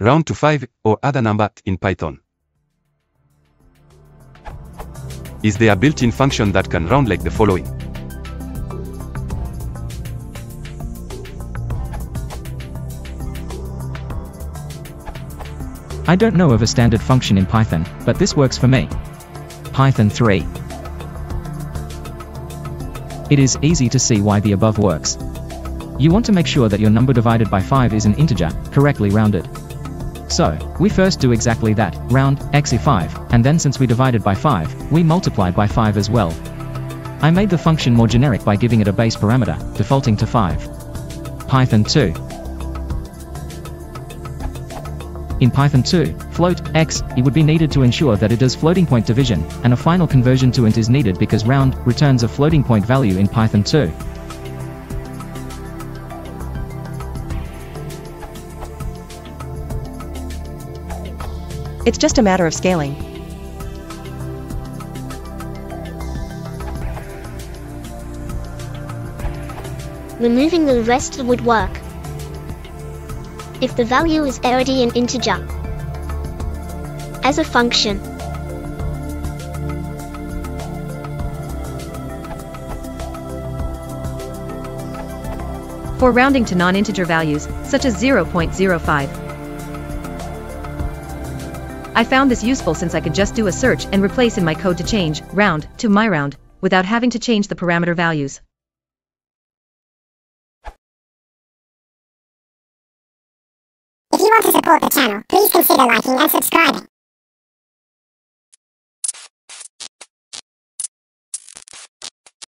round to 5, or other number in Python. Is there a built-in function that can round like the following? I don't know of a standard function in Python, but this works for me. Python 3. It is easy to see why the above works. You want to make sure that your number divided by 5 is an integer, correctly rounded. So, we first do exactly that, round, exe5, and then since we divided by 5, we multiplied by 5 as well. I made the function more generic by giving it a base parameter, defaulting to 5. Python 2. In Python 2, float, x, it would be needed to ensure that it does floating point division, and a final conversion to int is needed because round returns a floating point value in Python 2. It's just a matter of scaling. Removing the rest would work. If the value is already an integer. As a function. For rounding to non-integer values, such as 0.05. I found this useful since I could just do a search and replace in my code to change round to my round without having to change the parameter values. If you want to support the channel, please consider liking and subscribing.